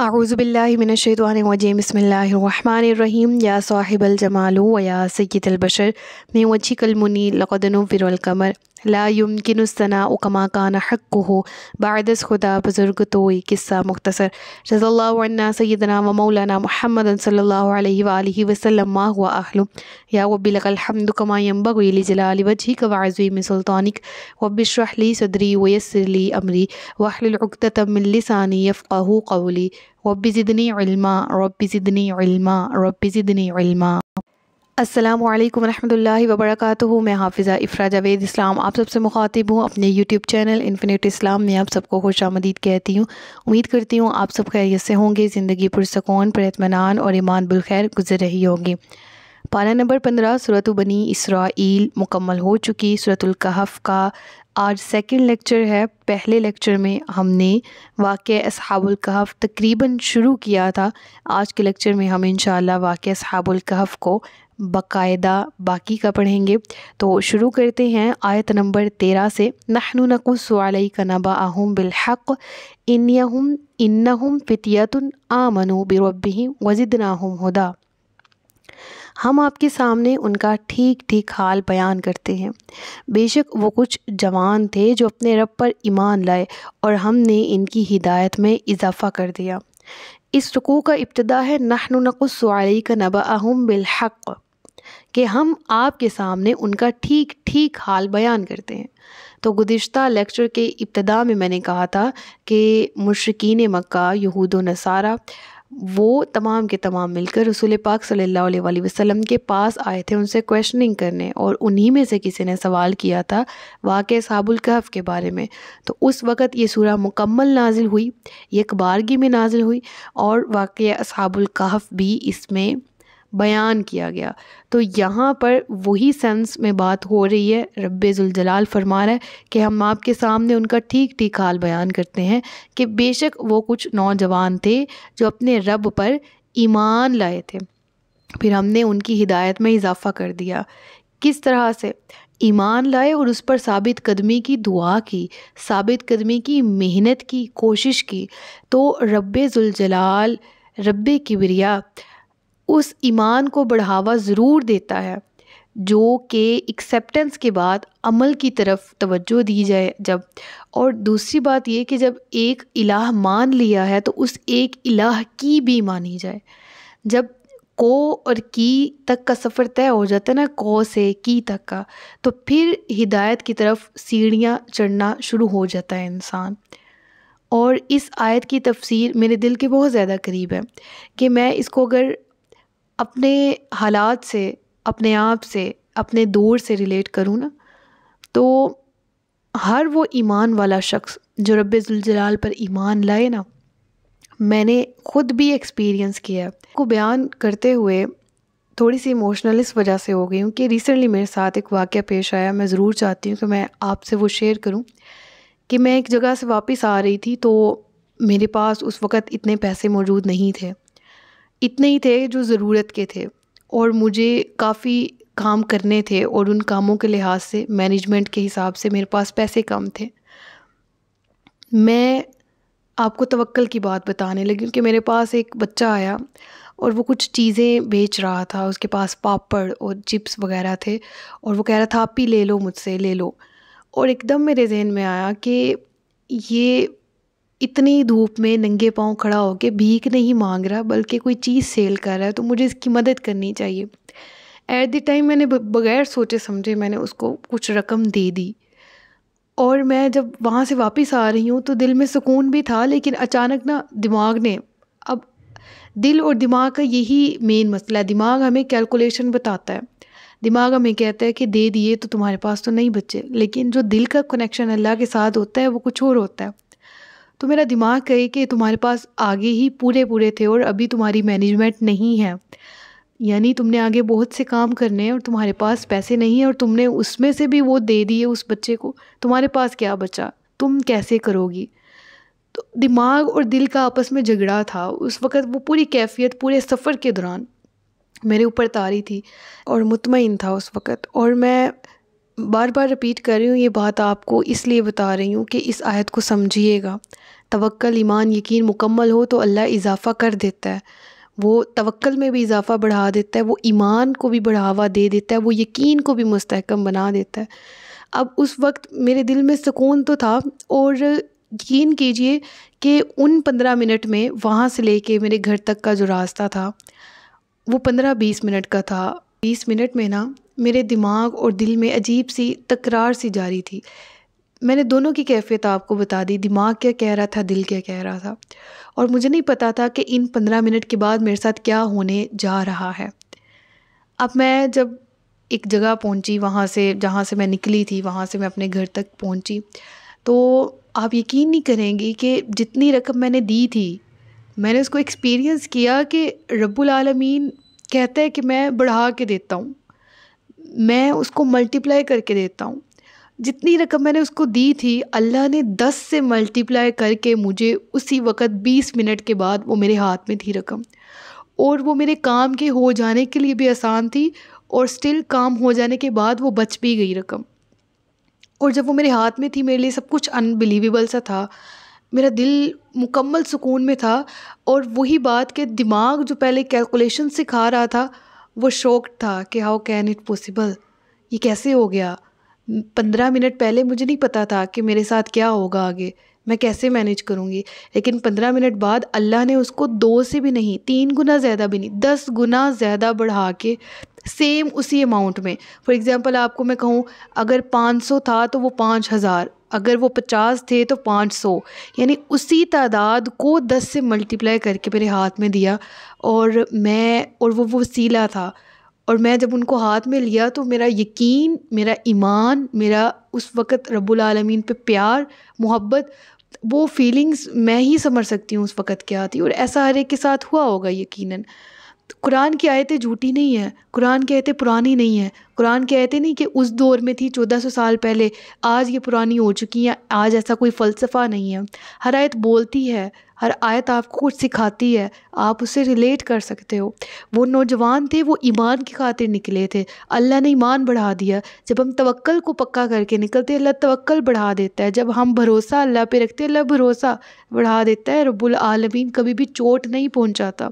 आऊज़बिल्लिमिनशैतवानरजीम बसमीम या साहिबल जमाल व या सैदलबशर मैं वची कलमुनी लक़दन फ़िरकमर ला युमकिनसना कमा कान हक़ हो बादस खुदा बुज़ुर्ग तो किस्सा मुख्तसर रज़ल्ला सैदना व मौलाना महमद सल्लल्लाहु अलैहि वसल्लम मा हुआ अहलु या वबिलकलहमद कमा यंबगि जलाल वजहिक व अज़ीम सुल्तानिक वबिशरह ली सदरी वयस्सिर ली अमरी वहलुल उक़दतम मिन लिसानी यफ़क़हू क़ौली रब्बि ज़िदनी इल्मा ज़िदनी इल्मा ज़िदनी इल्मा अस्सलाम वालेकुम रहमतुल्लाहि व बरकातुहू मैं हाफिज़ा इफ़रा जावेद इस्लाम आप सबसे मुखातिब हूँ अपने यूट्यूब चैनल इन्फिनिट इस्लाम में आप सबको खुश आमदीद कहती हूँ उम्मीद करती हूँ आप सब खैरियत से होंगे ज़िंदगी पुरसकून पर और ईमान बुलखैर गुजर रही होगी पारा नंबर पंद्रह, सूरत बनी इसराइल मुकम्मल हो चुकी। सूरतुल कहफ़ का आज सेकंड लेक्चर है। पहले लेक्चर में हमने वाक़ असहाबुल कहफ़ तकरीबन शुरू किया था। आज के लेक्चर में हम इंशाल्लाह वाक़ असहाबुल कहफ़ को बाकायदा बाकी का पढ़ेंगे। तो शुरू करते हैं आयत नंबर तेरह से। नहनु नकुसली का नबा आहम बिलहक़ इन्नहुम इन्नहुम फ़ितियतुन आमनु बिरब्बिहिम, वज़िदनाहुम हुदा। हम आपके सामने उनका ठीक ठीक हाल बयान करते हैं। बेशक वो कुछ जवान थे जो अपने रब पर ईमान लाए और हमने इनकी हिदायत में इजाफ़ा कर दिया। इस रुकू का इब्तदा है, नहनु नकुसली का नबा आहम बिलहक़, कि हम आपके सामने उनका ठीक ठीक हाल बयान करते हैं। तो गुज्त लेक्चर के इब्तदा में मैंने कहा था कि मुशरकिन मक्का, यहूद नसारा वो तमाम के तमाम मिलकर रसूल पाक सल्लल्लाहु अलैहि वसल्लम के पास आए थे उनसे क्वेश्चनिंग करने और उन्हीं में से किसी ने सवाल किया था वाक़ साबुल कहफ़ के बारे में। तो उस वक़्त ये सूरह मुकम्मल नाजिल हुई एक बारगी में नाजिल हुई और वाक़ साबुल कहफ़ भी इसमें बयान किया गया। तो यहाँ पर वही सेंस में बात हो रही है रब्ज़ुलजलाल फरमा रहा है कि हम आपके सामने उनका ठीक ठीक हाल बयान करते हैं कि बेशक वो कुछ नौजवान थे जो अपने रब पर ईमान लाए थे। फिर हमने उनकी हिदायत में इजाफ़ा कर दिया। किस तरह से? ईमान लाए और उस पर साबित कदमी की दुआ की, साबित कदमी की मेहनत की, कोशिश की। तो रब्ज़ुलजलाल रब किबरिया उस ईमान को बढ़ावा ज़रूर देता है, जो कि एक्सेप्टेंस के बाद अमल की तरफ़ तवज्जो दी जाए जब। और दूसरी बात ये कि जब एक इलाह मान लिया है तो उस एक इलाह की भी मानी जाए। जब को और की तक का सफ़र तय हो जाता है ना, को से की तक का तो फिर हिदायत की तरफ़ सीढ़ियाँ चढ़ना शुरू हो जाता है इंसान। और इस आयत की तफसीर मेरे दिल के बहुत ज़्यादा करीब है कि मैं इसको अगर अपने हालात से, अपने आप से, अपने दौर से रिलेट करूँ ना तो हर वो ईमान वाला शख्स जो रब्ज़ुलजलाल पर ईमान लाए ना, मैंने ख़ुद भी एक्सपीरियंस किया है। को बयान करते हुए थोड़ी सी इमोशनल इस वजह से हो गई हूँ कि रिसेंटली मेरे साथ एक वाक़ पेश आया, मैं ज़रूर चाहती हूँ कि मैं आपसे वो शेयर करूँ कि मैं एक जगह से वापस आ रही थी तो मेरे पास उस वक़्त इतने पैसे मौजूद नहीं थे। इतने ही थे जो ज़रूरत के थे और मुझे काफ़ी काम करने थे और उन कामों के लिहाज से मैनेजमेंट के हिसाब से मेरे पास पैसे कम थे। मैं आपको तवक्ल की बात बताने लगी कि मेरे पास एक बच्चा आया और वो कुछ चीज़ें बेच रहा था। उसके पास पापड़ और चिप्स वगैरह थे और वो कह रहा था, आप ही ले लो मुझसे, ले लो। और एकदम मेरे जहन में आया कि ये इतनी धूप में नंगे पाँव खड़ा होकर भीख नहीं मांग रहा, बल्कि कोई चीज़ सेल कर रहा है तो मुझे इसकी मदद करनी चाहिए। एट द टाइम मैंने बग़ैर सोचे समझे मैंने उसको कुछ रकम दे दी। और मैं जब वहाँ से वापस आ रही हूँ तो दिल में सुकून भी था, लेकिन अचानक ना दिमाग ने, अब दिल और दिमाग का यही मेन मसला है। दिमाग हमें कैलकुलेशन बताता है। दिमाग हमें कहता है कि दे दिए तो तुम्हारे पास तो नहीं बचे, लेकिन जो दिल का कनेक्शन अल्लाह के साथ होता है, वो कुछ और होता है। तो मेरा दिमाग कहे कि तुम्हारे पास आगे ही पूरे पूरे थे और अभी तुम्हारी मैनेजमेंट नहीं है। यानी तुमने आगे बहुत से काम करने हैं और तुम्हारे पास पैसे नहीं हैं और तुमने उसमें से भी वो दे दिए उस बच्चे को। तुम्हारे पास क्या बचा? तुम कैसे करोगी? तो दिमाग और दिल का आपस में झगड़ा था। उस वक़्त वो पूरी कैफियत, पूरे सफ़र के दौरान मेरे ऊपर तारी थी और मुतमिन था उस वक़्त। और मैं बार बार रिपीट कर रही हूँ, ये बात आपको इसलिए बता रही हूँ कि इस आयत को समझिएगा। तवक्ल ईमान, यकीन मुकम्मल हो तो अल्लाह इजाफ़ा कर देता है। वो तवक्ल में भी इजाफ़ा बढ़ा देता है, वो ईमान को भी बढ़ावा दे देता है, वो यकीन को भी मुस्तकम बना देता है। अब उस वक्त मेरे दिल में सुकून तो था और यकीन कीजिए कि उन पंद्रह मिनट में वहाँ से लेके मेरे घर तक का जो रास्ता था, वो पंद्रह बीस मिनट का था। बीस मिनट में ना मेरे दिमाग और दिल में अजीब सी तकरार सी जारी थी। मैंने दोनों की कैफियत आपको बता दी, दिमाग क्या कह रहा था, दिल क्या कह रहा था। और मुझे नहीं पता था कि इन पंद्रह मिनट के बाद मेरे साथ क्या होने जा रहा है। अब मैं जब एक जगह पहुँची, वहाँ से, जहाँ से मैं निकली थी, वहाँ से मैं अपने घर तक पहुँची तो आप यकीन नहीं करेंगी कि जितनी रकम मैंने दी थी, मैंने उसको एक्सपीरियंस किया कि रब्बुल आलमीन कहता है कि मैं बढ़ा के देता हूँ। मैं उसको मल्टीप्लाई करके देता हूँ। जितनी रकम मैंने उसको दी थी, अल्लाह ने दस से मल्टीप्लाई करके मुझे उसी वक़्त बीस मिनट के बाद वो मेरे हाथ में थी रकम। और वो मेरे काम के हो जाने के लिए भी आसान थी और स्टिल काम हो जाने के बाद वो बच भी गई रकम। और जब वो मेरे हाथ में थी, मेरे लिए सब कुछ अनबिलीवेबल सा था। मेरा दिल मुकम्मल सुकून में था और वही बात के दिमाग जो पहले कैलकुलेशन सिखा रहा था वो शौक था कि हाउ कैन इट पॉसिबल ये कैसे हो गया? पंद्रह मिनट पहले मुझे नहीं पता था कि मेरे साथ क्या होगा आगे। मैं कैसे मैनेज करूँगी? लेकिन पंद्रह मिनट बाद अल्लाह ने उसको दो से भी नहीं, तीन गुना ज़्यादा भी नहीं, दस गुना ज़्यादा बढ़ा के सेम उसी अमाउंट में। फॉर एग्ज़ाम्पल आपको मैं कहूँ, अगर पाँच सौ था तो वो पाँच हज़ार अगर वो पचास थे तो पाँच सौ। यानी उसी तादाद को दस से मल्टीप्लाई करके मेरे हाथ में दिया और मैं, और वो वो सीला था। और मैं जब उनको हाथ में लिया तो मेरा यकीन, मेरा ईमान, मेरा उस वक़्त रब्बुल आलमीन पे प्यार, मोहब्बत, वो फीलिंग्स मैं ही समझ सकती हूँ उस वक़्त क्या थी। और ऐसा हर एक के साथ हुआ होगा यकीनन। कुरान की आयतें झूठी नहीं है, कुरान की आयतें पुरानी नहीं है। कुरान की आयतें नहीं कि उस दौर में थी, चौदह सौ साल पहले, आज ये पुरानी हो चुकी हैं, आज ऐसा कोई फ़लसफ़ा नहीं है। हर आयत बोलती है, हर आयत आपको कुछ सिखाती है, आप उससे रिलेट कर सकते हो। वो नौजवान थे, वो ईमान की खातिर निकले थे। अल्लाह ने ईमान बढ़ा दिया। जब हम तवक्ल को पक्का करके निकलते अल्लाह तवक्ल बढ़ा देता है। जब हम भरोसा अल्लाह पे रखते अल्लाह भरोसा बढ़ा देता है। रब्बुल आलमीन कभी भी चोट नहीं पहुंचाता।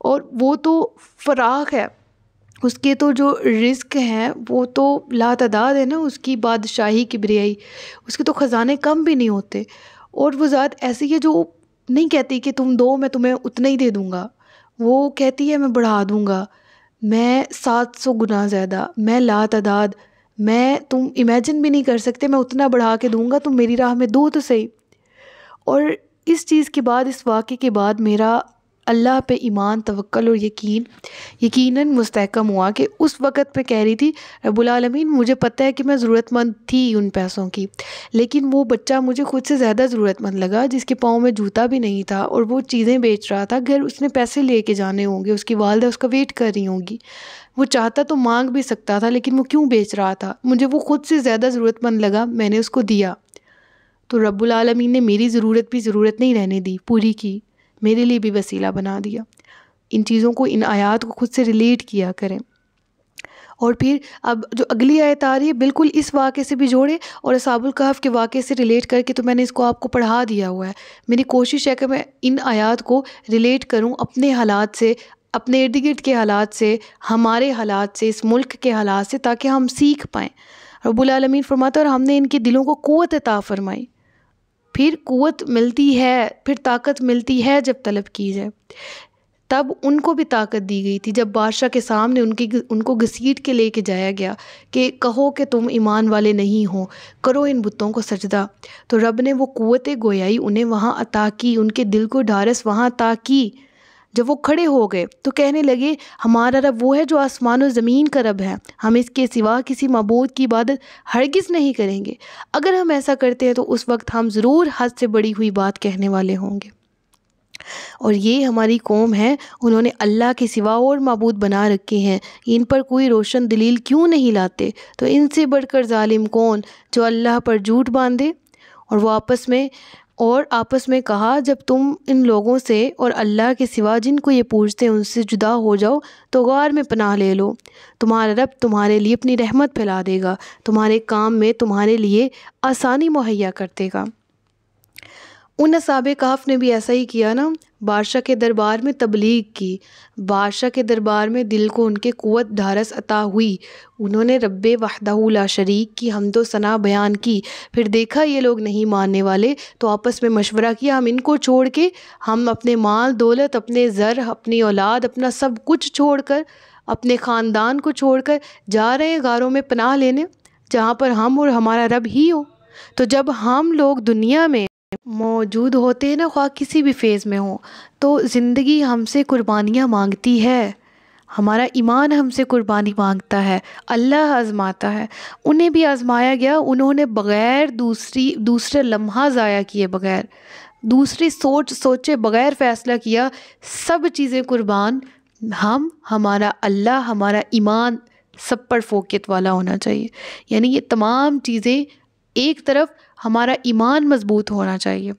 और वो तो फ़राख है। उसके तो जो रिस्क हैं, वो तो लातदाद है ना, उसकी बादशाही की ब्रियाई उसके तो ख़जाने कम भी नहीं होते। और वो ज़ात ऐसी है जो नहीं कहती कि तुम दो, मैं तुम्हें उतना ही दे दूँगा। वो कहती है, मैं बढ़ा दूँगा। मैं सात सौ गुना ज़्यादा, मैं लातदाद मैं तुम इमेजिन भी नहीं कर सकते, मैं उतना बढ़ा के दूँगा, तुम मेरी राह में दो तो सही। और इस चीज़ के बाद, इस वाक़े के बाद मेरा अल्लाह पे ईमान तवक्ल और यकीन। यकीनन मुस्तकम हुआ कि उस वक़्त पे कह रही थी रबालमीन मुझे पता है कि मैं ज़रूरतमंद थी उन पैसों की, लेकिन वो बच्चा मुझे खुद से ज़्यादा ज़रूरतमंद लगा, जिसके पाँव में जूता भी नहीं था और वो चीज़ें बेच रहा था। घर उसने पैसे ले के जाने होंगे, उसकी वालदा उसका वेट कर रही होंगी। वो चाहता तो मांग भी सकता था, लेकिन वो क्यों बेच रहा था? मुझे वो खुद से ज़्यादा ज़रूरतमंद लगा, मैंने उसको दिया। तो रब्बुल ने मेरी ज़रूरत भी ज़रूरत नहीं रहने दी, पूरी की। मेरे लिए भी वसीला बना दिया। इन चीज़ों को, इन आयात को खुद से रिलेट किया करें। और फिर अब जो अगली आयत आ रही है, बिल्कुल इस वाक़े से भी जोड़े और असाबुल के वाक़े से रिलेट करके तो मैंने इसको आपको पढ़ा दिया हुआ है। मेरी कोशिश है कि मैं इन आयात को रिलेट करूँ अपने हालात से, अपने इर्द गिर्द के हालात से, हमारे हालात से, इस मुल्क के हालात से ताकि हम सीख पाएँ। रबालमीन फरमाता और हमने इनके दिलों को क़वत अता फ़रमाई। फिर क़वत मिलती है, फिर ताकत मिलती है जब तलब की जाए। तब उनको भी ताकत दी गई थी, जब बादशाह के सामने उनकी उनको घसीट के लेके जाया गया कि कहो कि तुम ईमान वाले नहीं हो, करो इन बुतों को सजदा। तो रब ने वो क़वत गोयाई, उन्हें वहाँ अता की, उनके दिल को ढारस वहाँ अता की। जब वो खड़े हो गए तो कहने लगे, हमारा रब वो है जो आसमान और ज़मीन का रब है। हम इसके सिवा किसी मबूद की इबादत हरगिज़ नहीं करेंगे। अगर हम ऐसा करते हैं तो उस वक्त हम ज़रूर हद से बड़ी हुई बात कहने वाले होंगे। और ये हमारी कौम है, उन्होंने अल्लाह के सिवा और मबूद बना रखे हैं। इन पर कोई रोशन दलील क्यों नहीं लाते? तो इनसे बढ़कर ालिम कौन, जो अल्लाह पर झूठ बांधे? और वो आपस में और आपस में कहा, जब तुम इन लोगों से और अल्लाह के सिवा जिनको ये पूछते हैं, उनसे जुदा हो जाओ तो गार में पनाह ले लो। तुम्हारा रब तुम्हारे लिए अपनी रहमत फैला देगा। तुम्हारे काम में तुम्हारे लिए आसानी मुहैया कर देगा। उन असाब काफ ने भी ऐसा ही किया ना, बादशाह के दरबार में तबलीग की। बादशाह के दरबार में दिल को उनके क़ुव्वत धारस अता हुई। उन्होंने रब वहदहुला शरीक की हम तो सना बयान की। फिर देखा, ये लोग नहीं मानने वाले तो आपस में मशवरा किया, हम इनको छोड़ के, हम अपने माल, दौलत, अपने ज़र अपनी औलाद, अपना सब कुछ छोड़ कर अपने ख़ानदान को छोड़ कर जा रहे हैं गारों में पनाह लेने, जहाँ पर हम और हमारा रब ही हो। तो जब हम लोग दुनिया में मौजूद होते हैं ना, ख्वाह किसी भी फ़ेज़ में हो तो ज़िंदगी हमसे कुर्बानियाँ मांगती है। हमारा ईमान हमसे कुर्बानी माँगता है, अल्लाह आज़माता है। उन्हें भी आज़माया गया, उन्होंने बग़ैर दूसरी, दूसरे लम्हा ज़ाया किए बग़ैर, दूसरी सोच सोचे बग़ैर फ़ैसला किया, सब चीज़ें कुर्बान हम, हमारा अल्लाह, हमारा ईमान, सब पर फोकियत वाला होना चाहिए। यानी ये तमाम चीज़ें एक तरफ़ हमारा ईमान मज़बूत होना चाहिए।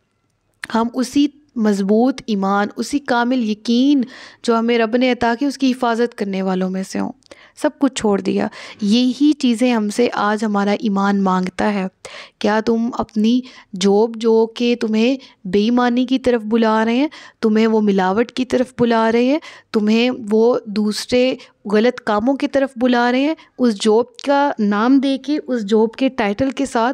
हम उसी मज़बूत ईमान, उसी कामिल यकीन जो हमें रब ने अता की, उसकी हिफाजत करने वालों में से हों। सब कुछ छोड़ दिया। यही चीज़ें हमसे आज हमारा ईमान माँगता है। क्या तुम अपनी जॉब जो कि तुम्हें बेईमानी की तरफ़ बुला रहे हैं, तुम्हें वो मिलावट की तरफ़ बुला रहे हैं, तुम्हें वो दूसरे गलत कामों की तरफ़ बुला रहे हैं, उस जॉब का नाम दे के उस जॉब के टाइटल के साथ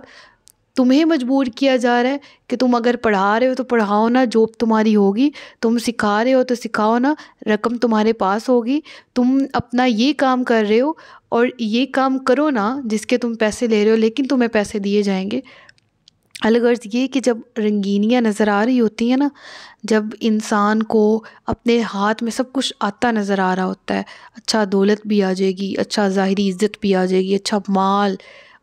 तुम्हें मजबूर किया जा रहा है कि तुम अगर पढ़ा रहे हो तो पढ़ाओ ना जॉब तुम्हारी होगी, तुम सिखा रहे हो तो सिखाओ ना, रकम तुम्हारे पास होगी। तुम अपना ये काम कर रहे हो और ये काम करो ना, जिसके तुम पैसे ले रहे हो, लेकिन तुम्हें पैसे दिए जाएँगे। अलगर्ज ये कि जब रंगीनियाँ नज़र आ रही होती हैं ना, जब इंसान को अपने हाथ में सब कुछ आता नज़र आ रहा होता है अच्छा दौलत भी आ जाएगी अच्छा ज़ाहरी इज़्ज़त भी आ जाएगी अच्छा माल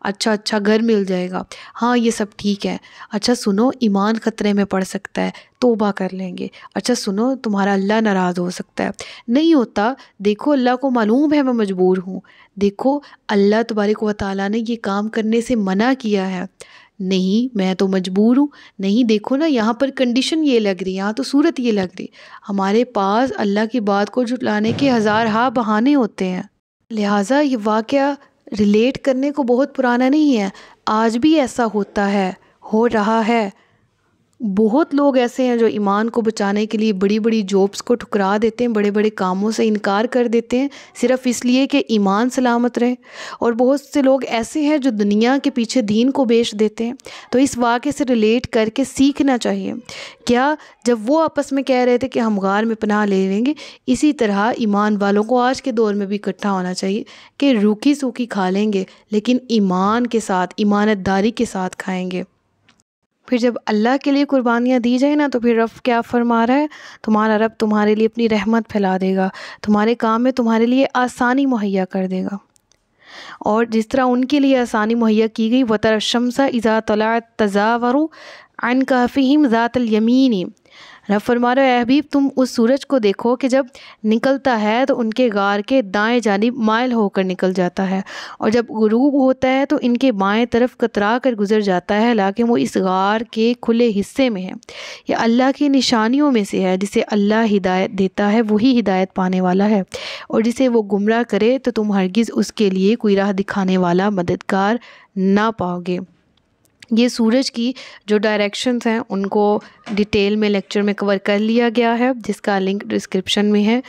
अच्छा अच्छा घर मिल जाएगा। हाँ ये सब ठीक है। अच्छा सुनो, ईमान ख़तरे में पड़ सकता है, तोबा कर लेंगे। अच्छा सुनो, तुम्हारा अल्लाह नाराज़ हो सकता है। नहीं होता, देखो, अल्लाह को मालूम है मैं मजबूर हूँ। देखो, अल्लाह तबारक व ताली ने ये काम करने से मना किया है। नहीं, मैं तो मजबूर हूँ। नहीं, देखो ना, यहाँ पर कंडीशन ये लग रही यहाँ तो सूरत ये लग रही हमारे पास अल्लाह की बात को जुटलाने के हज़ार हा बहाने होते हैं। लिहाजा ये वाक़ रिलेट करने को बहुत पुराना नहीं है। आज भी ऐसा होता है, हो रहा है। बहुत लोग ऐसे हैं जो ईमान को बचाने के लिए बड़ी बड़ी जॉब्स को ठुकरा देते हैं बड़े बड़े कामों से इनकार कर देते हैं, सिर्फ़ इसलिए कि ईमान सलामत रहे। और बहुत से लोग ऐसे हैं जो दुनिया के पीछे दीन को बेच देते हैं। तो इस वाक़े से रिलेट करके सीखना चाहिए। क्या जब वो आपस में कह रहे थे कि हम गार में पनाह ले लेंगे, इसी तरह ईमान वालों को आज के दौर में भी इकट्ठा होना चाहिए कि रूखी सूखी खा लेंगे, लेकिन ईमान के साथ, ईमानतदारी के साथ खाएँगे। फिर जब अल्लाह के लिए कुर्बानियाँ दी जाए ना तो फिर रब क्या फरमा रहा है? तुम्हारा रब तुम्हारे लिए अपनी रहमत फैला देगा, तुम्हारे काम में तुम्हारे लिए आसानी मुहैया कर देगा। और जिस तरह उनके लिए आसानी मुहैया की गई वतर शमसा इज़ा तला तजावरु अन काफ़ीम ज़ातल यमीनी। रब फरमा रहे हबीब, तुम उस सूरज को देखो कि जब निकलता है तो उनके गार के दाएँ जानब माइल होकर निकल जाता है। और जब गुरूब होता है तो इनके बाएँ तरफ़ कतरा कर गुजर जाता है, हालाँकि वो इस गार के खुले हिस्से में है। यह अल्लाह की निशानियों में से है, जिसे अल्लाह हिदायत देता है, वही हिदायत पाने वाला है। और जिसे वो गुमराह करे तो तुम हरगिज़ उसके लिए कोई राह दिखाने वाला मददगार ना पाओगे। ये सूरज की जो डायरेक्शंस हैं, उनको डिटेल में लेक्चर में कवर कर लिया गया है, जिसका लिंक डिस्क्रिप्शन में है।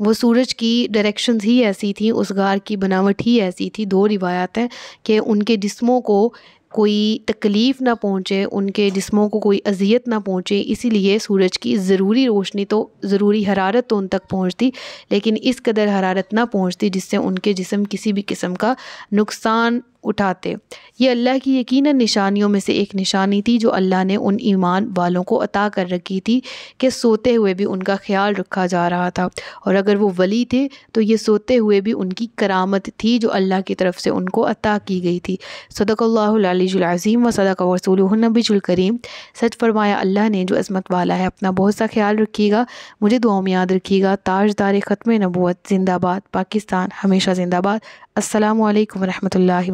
वो सूरज की डायरेक्शंस ही ऐसी थी, उस गार की बनावट ही ऐसी थी, दो रिवायात हैं, कि उनके जिस्मों को कोई तकलीफ़ ना पहुँचे, उनके जिस्मों को कोई अजियत ना पहुँचे, इसीलिए सूरज की ज़रूरी रोशनी तो ज़रूरी हरारत तो उन तक पहुँचती, लेकिन इस कदर हरारत ना पहुँचती जिससे उनके जिसम किसी भी किस्म का नुकसान उठाते। ये अल्लाह की यकीन निशानियों में से एक निशानी थी जो अल्लाह ने उन ईमान वालों को अता कर रखी थी कि सोते हुए भी उनका ख्याल रखा जा रहा था। और अगर वो वली थे तो ये सोते हुए भी उनकी करामत थी जो अल्लाह की तरफ़ से उनको अता की गई थी। सदक़ल्लाज़ीम व सदक वसूल करीम। सच फरमाया, अल्लाह ने जो अज़मत वाला है, अपना बहुत सा ख्याल रखिएगा, मुझे दुआ में याद रखिएगा। ताजदार ख़त्म नबूत ज़िंदाबाद। पाकिस्तान हमेशा ज़िंदाबाद। अस्सलाम वालेकुम रहमतुल्लाहि